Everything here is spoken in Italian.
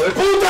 hijo de puta!